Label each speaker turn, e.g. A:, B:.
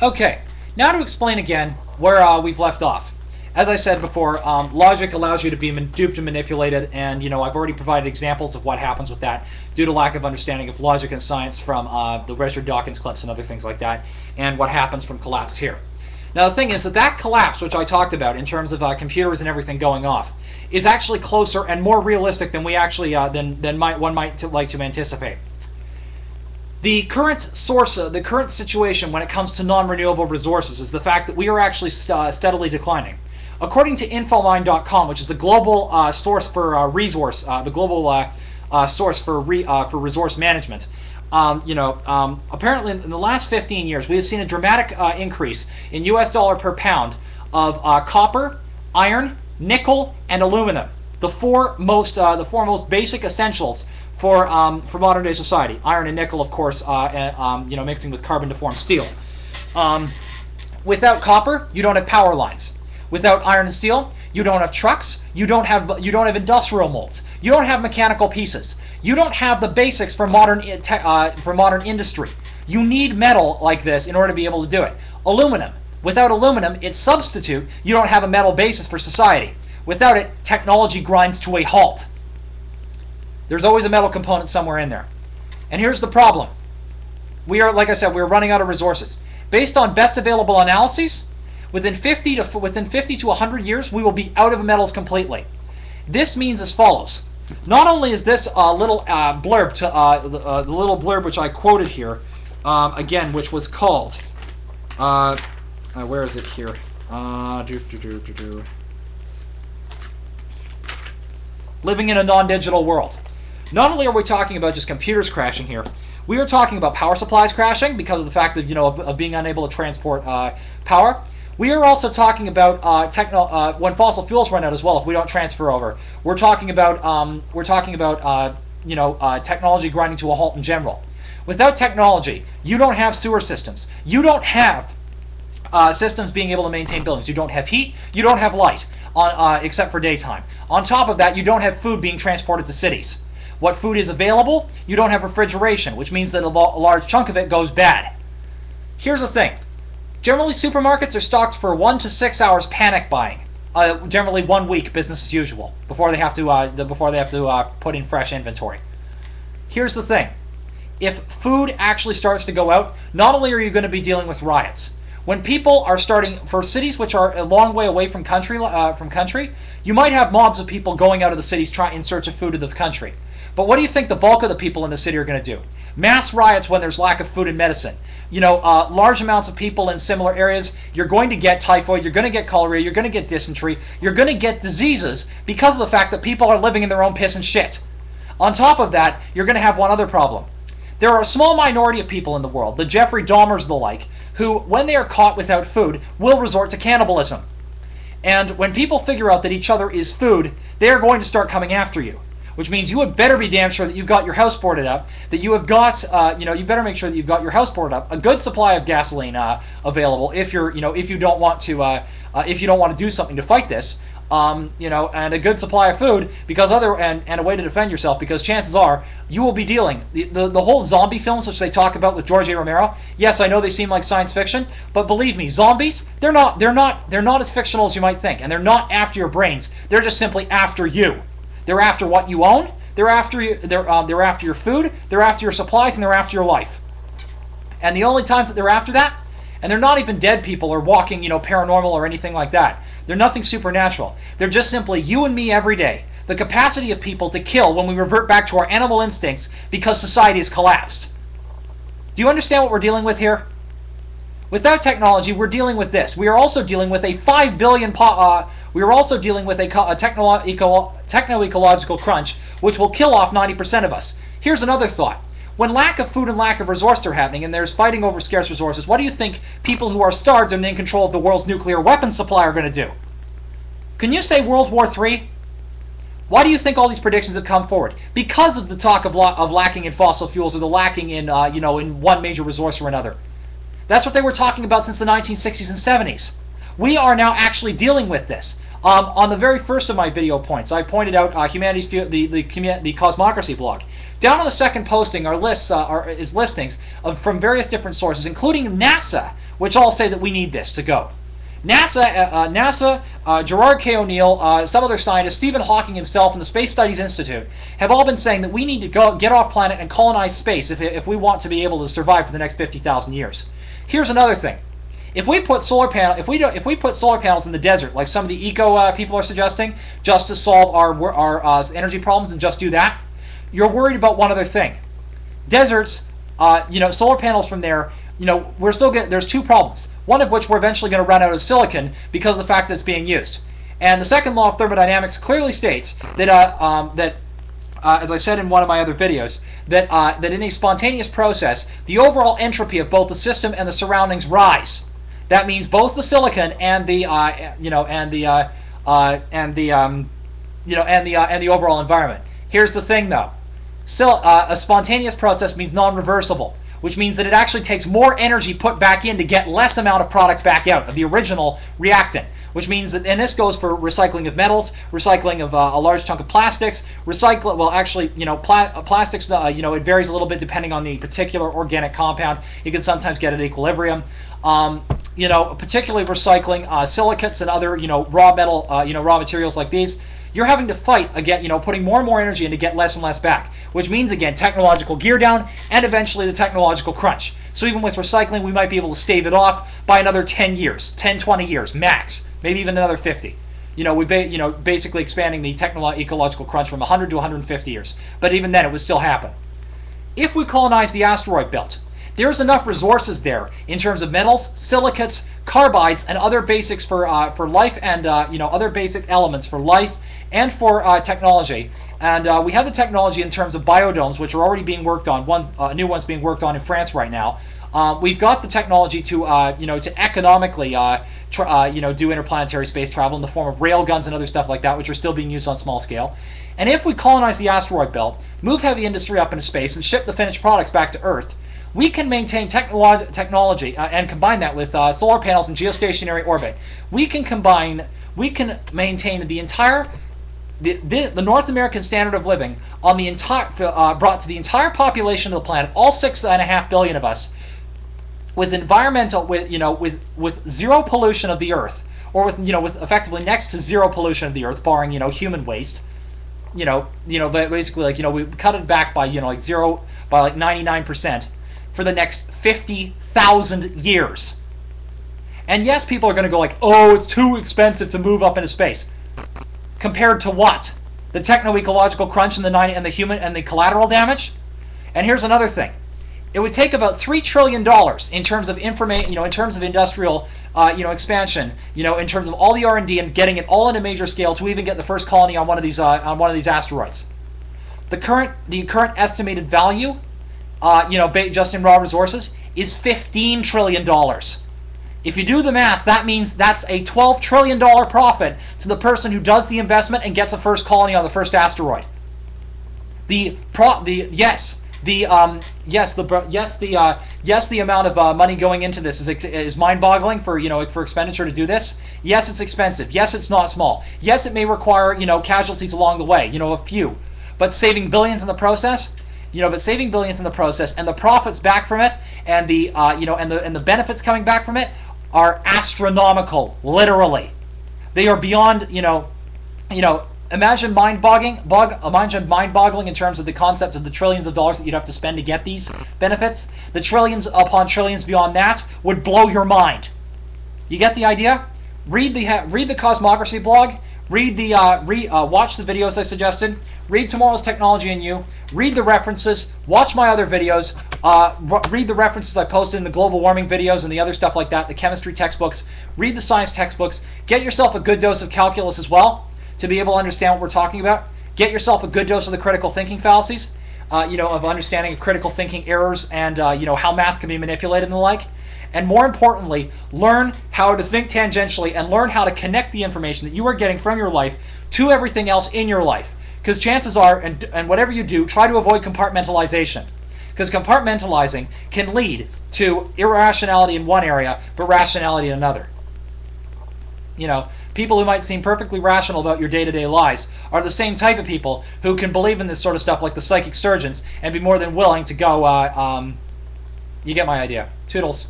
A: Okay, now to explain again where uh, we've left off. As I said before, um, logic allows you to be duped and manipulated, and you know I've already provided examples of what happens with that due to lack of understanding of logic and science from uh, the Richard Dawkins clips and other things like that, and what happens from collapse here. Now the thing is that that collapse, which I talked about in terms of uh, computers and everything going off, is actually closer and more realistic than we actually uh, than than might one might like to anticipate. The current source, uh, the current situation when it comes to non-renewable resources is the fact that we are actually st uh, steadily declining. According to Infomine.com, which is the global uh, source for uh, resource, uh, the global uh, source for re, for resource management, um, you know, um, apparently in the last 15 years, we have seen a dramatic increase in U.S. dollar per pound of copper, iron, nickel, and aluminum. The four most, the four most basic essentials for um, for modern day society. Iron and nickel, of course, uh, uh, um, you know, mixing with carbon to form steel. Um, without copper, you don't have power lines. Without iron and steel, you don't have trucks. You don't have you don't have industrial molds. You don't have mechanical pieces. You don't have the basics for modern uh, for modern industry. You need metal like this in order to be able to do it. Aluminum. Without aluminum, its substitute, you don't have a metal basis for society. Without it, technology grinds to a halt. There's always a metal component somewhere in there. And here's the problem. We are, like I said, we're running out of resources. Based on best available analyses, within 50 to within 50 to 100 years, we will be out of metals completely. This means as follows. Not only is this a little uh, blurb to uh, the, uh, the, little blurb which I quoted here, um, again, which was called, uh, uh, where is it here? Uh, Living in a non-digital world. Not only are we talking about just computers crashing here, we are talking about power supplies crashing because of the fact of you know of, of being unable to transport uh, power. We are also talking about uh, techno uh, when fossil fuels run out as well. If we don't transfer over, we're talking about um, we're talking about uh, you know uh, technology grinding to a halt in general. Without technology, you don't have sewer systems. You don't have uh, systems being able to maintain buildings. You don't have heat. You don't have light, on, uh, except for daytime. On top of that, you don't have food being transported to cities. What food is available? You don't have refrigeration, which means that a, large chunk of it goes bad. Here's the thing. Generally, supermarkets are stocked for one to six hours panic buying. Uh, generally, one week business as usual before they have to uh, before they have to uh, put in fresh inventory. Here's the thing: if food actually starts to go out, not only are you going to be dealing with riots, when people are starting for cities which are a long way away from country uh, from country, you might have mobs of people going out of the cities trying in search of food in the country. But what do you think the bulk of the people in the city are going to do? Mass riots when there's lack of food and medicine. You know, uh, large amounts of people in similar areas, you're going to get typhoid, you're going to get cholera, you're going to get dysentery, you're going to get diseases because of the fact that people are living in their own piss and shit. On top of that, you're going to have one other problem. There are a small minority of people in the world, the Jeffrey Dahmers the like, who, when they are caught without food, will resort to cannibalism. And when people figure out that each other is food, they are going to start coming after you which means you would better be damn sure that you've got your house boarded up, that you have got, uh, you know, you better make sure that you've got your house boarded up, a good supply of gasoline uh, available if you're, you know, if you don't want to, uh, uh, if you don't want to do something to fight this. Um, you know, and a good supply of food because other and, and a way to defend yourself because chances are you will be dealing the, the, the whole zombie films which they talk about with George A. Romero. Yes, I know they seem like science fiction, but believe me, zombies they're not they're not they're not as fictional as you might think, and they're not after your brains. They're just simply after you. They're after what you own. They're after. They're um, they're after your food. They're after your supplies, and they're after your life. And the only times that they're after that, and they're not even dead people or walking, you know, paranormal or anything like that. They're nothing supernatural. They're just simply you and me every day. The capacity of people to kill when we revert back to our animal instincts because society has collapsed. Do you understand what we're dealing with here? Without technology, we're dealing with this. We are also dealing with a 5 billion uh, we are also dealing with a, a techno-ecological crunch, which will kill off 90% of us. Here's another thought. When lack of food and lack of resources are happening and there's fighting over scarce resources, what do you think people who are starved and in control of the world's nuclear weapons supply are going to do? Can you say World War III? Why do you think all these predictions have come forward? Because of the talk of, of lacking in fossil fuels or the lacking in, uh, you know, in one major resource or another. That's what they were talking about since the 1960s and 70s. We are now actually dealing with this. Um, on the very first of my video points, I pointed out uh, humanity's the, the the cosmocracy blog. Down on the second posting are lists uh, are, is listings of from various different sources, including NASA, which all say that we need this to go. NASA, uh, uh, NASA, uh, Gerard K. O'Neill, uh, some other scientists, Stephen Hawking himself, and the Space Studies Institute have all been saying that we need to go get off planet and colonize space if, if we want to be able to survive for the next 50,000 years. Here's another thing. If we put solar panel, if we do, if we put solar panels in the desert, like some of the eco uh, people are suggesting, just to solve our our uh, energy problems and just do that, you're worried about one other thing. Deserts, you know, solar panels from there, you know, we're still getting. There's two problems one of which we're eventually going to run out of silicon because of the fact that it's being used. And the second law of thermodynamics clearly states that, uh, um, that uh, as I said in one of my other videos, that, uh, that in a spontaneous process, the overall entropy of both the system and the surroundings rise. That means both the silicon and the, uh, you know, and the, uh, uh, and the, um, you know, and the, and the overall environment. Here's the thing, though. Sil a spontaneous process means non-reversible which means that it actually takes more energy put back in to get less amount of product back out of the original reactant. Which means that, and this goes for recycling of metals, recycling of uh, a large chunk of plastics, recycle. Well, actually, you know, pla uh, plastics. Uh, you know, it varies a little bit depending on the particular organic compound. You can sometimes get at equilibrium. Um, you know, particularly recycling uh, silicates and other, you know, raw metal, uh, you know, raw materials like these you're having to fight again, you know, putting more and more energy in to get less and less back, which means again technological gear down and eventually the technological crunch. So even with recycling, we might be able to stave it off by another 10 years, 10, 20 years max, maybe even another 50. You know, we ba- you know basically expanding the technological ecological crunch from 100 to 150 years. But even then, it would still happen. If we colonize the asteroid belt, there's enough resources there in terms of metals, silicates, carbides, and other basics for uh, for life and uh, you know other basic elements for life and for uh, technology. And uh, we have the technology in terms of biodomes, which are already being worked on. One uh, new one's being worked on in France right now. Um, we've got the technology to, uh, you know, to economically, uh, uh, you know, do interplanetary space travel in the form of rail guns and other stuff like that, which are still being used on small scale. And if we colonize the asteroid belt, move heavy industry up into space, and ship the finished products back to Earth, we can maintain technolo technology uh, and combine that with uh, solar panels in geostationary orbit. We can combine, we can maintain the entire the, the, North American standard of living on the entire uh, brought to the entire population of the planet, all six and a half billion of us, with environmental with you know with with zero pollution of the earth, or with you know with effectively next to zero pollution of the earth, barring you know human waste. You know, you know, basically like you know we cut it back by you know like zero by like ninety nine percent for the next fifty thousand years. And yes, people are going to go like, oh, it's too expensive to move up into space compared to what? The techno-ecological crunch and the and the human and the collateral damage. And here's another thing: it would take about three trillion dollars in terms of information, you know, in terms of industrial, uh, you know, expansion, you know, in terms of all the R and D and getting it all into major scale to even get the first colony on one of these uh, on one of these asteroids. The current the current estimated value, uh, you know, just in raw resources, is fifteen trillion dollars. If you do the math, that means that's a $12 trillion profit to the person who does the investment and gets a first colony on the first asteroid. The pro, the yes, the um, yes, the yes, the uh, yes, the amount of uh, money going into this is is mind-boggling for you know for expenditure to do this. Yes, it's expensive. Yes, it's not small. Yes, it may require you know casualties along the way, you know a few, but saving billions in the process you know, but saving billions in the process and the profits back from it and the uh, you know and the and the benefits coming back from it are astronomical, literally. They are beyond, you know, you know, imagine mind-boggling, bog, imagine mind-boggling in terms of the concept of the trillions of dollars that you'd have to spend to get these benefits. The trillions upon trillions beyond that would blow your mind. You get the idea? Read the read the Cosmocracy blog. Read the uh, re, uh, watch the videos I suggested. Read tomorrow's Technology and You read the references, watch my other videos, uh, read the references I posted in the global warming videos and the other stuff like that, the chemistry textbooks, read the science textbooks, get yourself a good dose of calculus as well to be able to understand what we're talking about. Get yourself a good dose of the critical thinking fallacies, uh, you know, of understanding of critical thinking errors and, uh, you know, how math can be manipulated and the like. And more importantly, learn how to think tangentially and learn how to connect the information that you are getting from your life to everything else in your life. Because chances are, and, and whatever you do, try to avoid compartmentalization. Because compartmentalizing can lead to irrationality in one area, but rationality in another. You know, people who might seem perfectly rational about your day-to-day lives are the same type of people who can believe in this sort of stuff like the psychic surgeons and be more than willing to go, uh, um, you get my idea. Toodles.